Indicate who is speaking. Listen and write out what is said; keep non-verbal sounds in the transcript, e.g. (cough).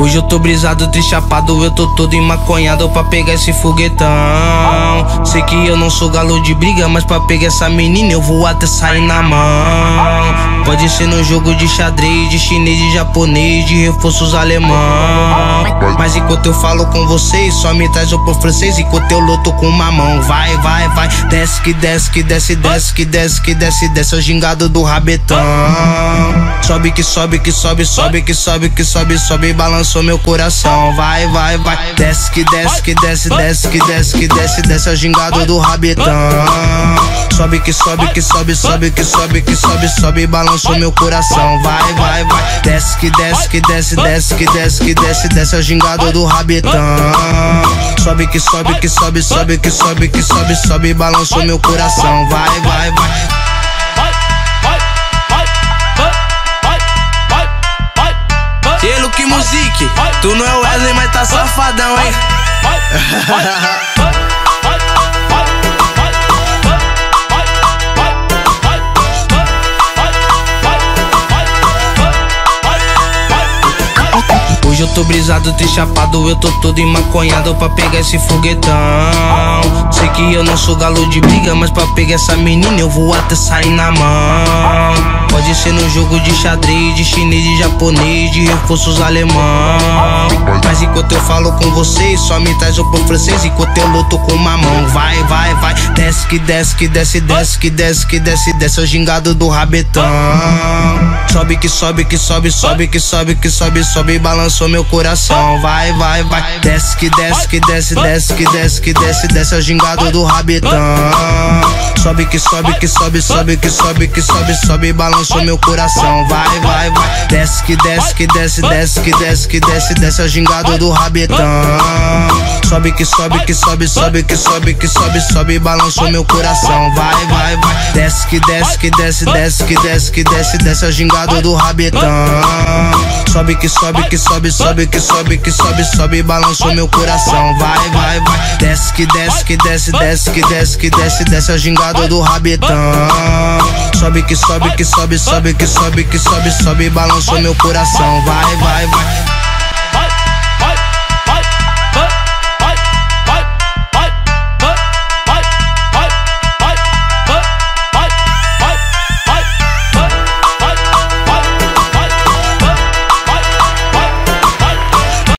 Speaker 1: Hoje eu tô brisado, triste chapado, eu tô todo emaconhado pra pegar esse foguetão. Sei que eu não sou galo de briga, mas pra pegar essa menina eu vou até sair na mão. Pode ser no jogo de xadrez, de chinês, de japonês, de reforços alemão. Mas enquanto eu falo com vocês, só me traz o pro francês. Enquanto eu luto com uma mão, vai, vai, vai. Desce que desce, que desce, desce, que desce, que desce, desce. É o gingado do rabetão. Sobe que sobe, que sobe, sobe, que sobe, que sobe, sobe. Balançou meu coração. Vai, vai, vai. Desce que desce, que desce, desce, que desce, que desce, desce. O gingado do rabetão. Sobe que sobe, que sobe, sobe, que sobe, que sobe, sobe. Balançou meu coração. Vai, vai, vai. Desce que desce, que desce, desce, que desce, que desce, desce. O gingado do rabetão. Sobe que sobe, que sobe, sobe, que sobe, que sobe, sobe. Balançou meu coração. Vai, vai, vai. Tu não é o Wesley, mas tá safadão, hein? (laughs) Hoje eu tô brisado, triste chapado, eu tô todo emaconhado pra pegar esse foguetão. Sei que eu não sou galo de briga, mas pra pegar essa menina eu vou até sair na mão. Pode ser no jogo de xadrez, de chinês, de japonês, de reforços alemão. Mas enquanto eu falo com vocês, só me traz o pão francês. Enquanto eu luto com uma mão, vai, vai, vai. Desce que desce, que desce, desce, que desce, que desce, desce. É o gingado do rabetão. Sobe que sobe, que sobe, sobe, que sobe, que sobe, sobe. Balançou meu coração. Vai, vai, vai. Desce que desce, que desce, desce, que desce, que desce, desce. O gingado do rabetão. Sobe que sobe, que sobe, sobe, que sobe, que sobe, sobe. Balançou meu coração. Vai, vai, vai. Desce que desce, que desce, desce, que desce, que desce, desce. O gingado do rabetão. Sobe que sobe, que sobe, sobe, que sobe, que sobe, sobe. Balançou meu coração. Vai, vai, vai. Desce que desce, que desce, desce, que desce, que desce, desce. É o gingado do rabetão. Sobe que sobe, que sobe, sobe, que sobe, que sobe, sobe. Balançou meu coração. Vai, vai, vai. Desce que desce, que desce, desce, que desce, que desce, desce. É o gingado do rabetão. Sobe que sobe, que sobe sobe, que sobe, que sobe, sobe, balançou meu coração. Vai, vai, vai.